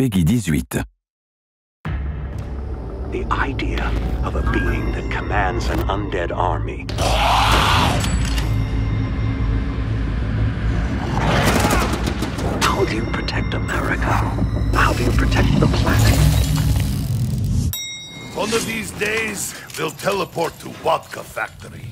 Peggy 18. The idea of a being that commands an undead army. How do you protect America? How do you protect the planet? One of these days, they'll teleport to Vodka Factory.